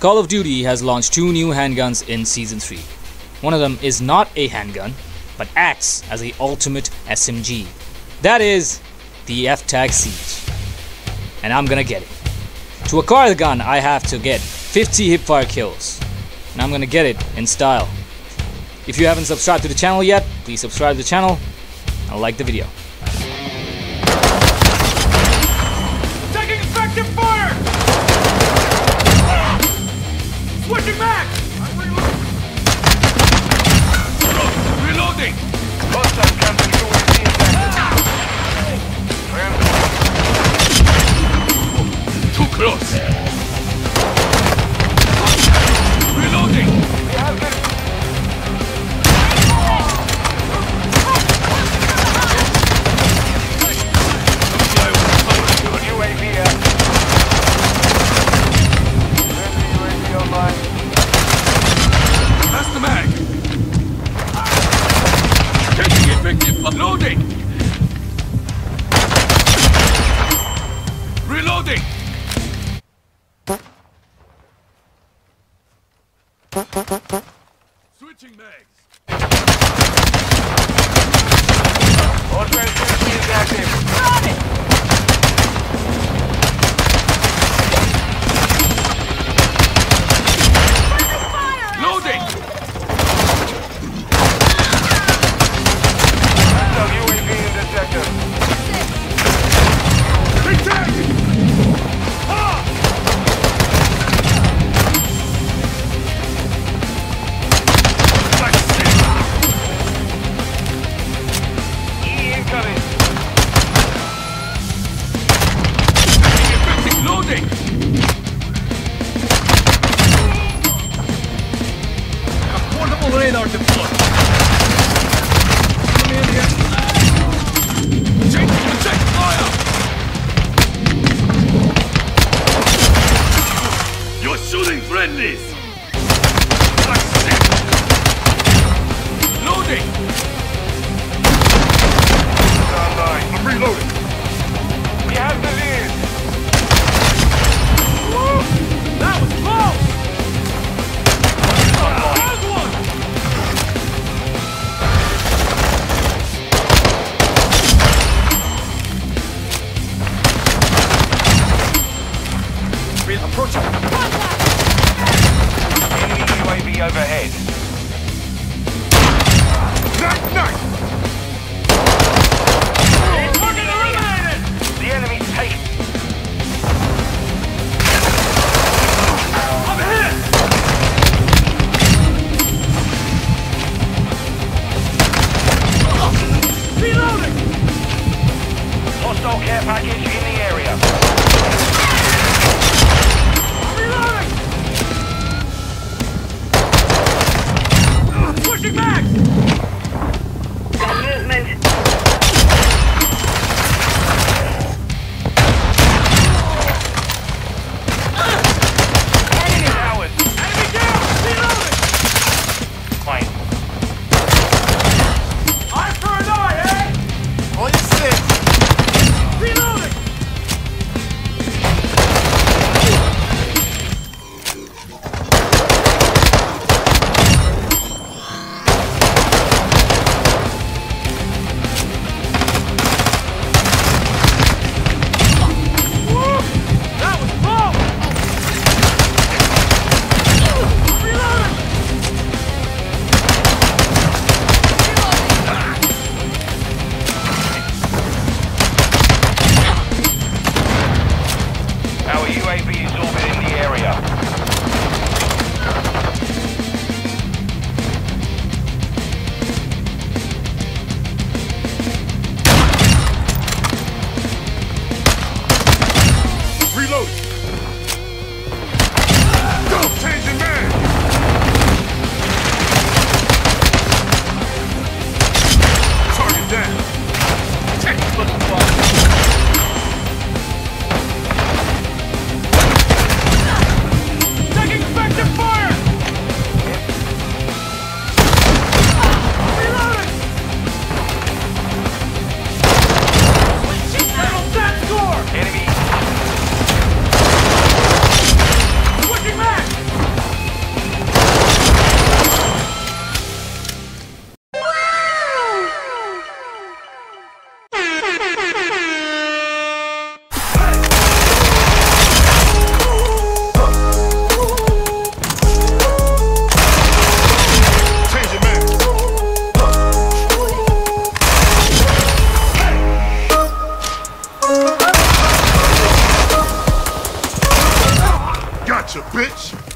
Call of Duty has launched two new handguns in Season 3. One of them is not a handgun, but acts as the ultimate SMG. That is the FTAC Siege. And I'm gonna get it. To acquire the gun, I have to get 50 hipfire kills. And I'm gonna get it in style. If you haven't subscribed to the channel yet, please subscribe to the channel and like the video. Taking effective fire! Switching back! Switching bitch.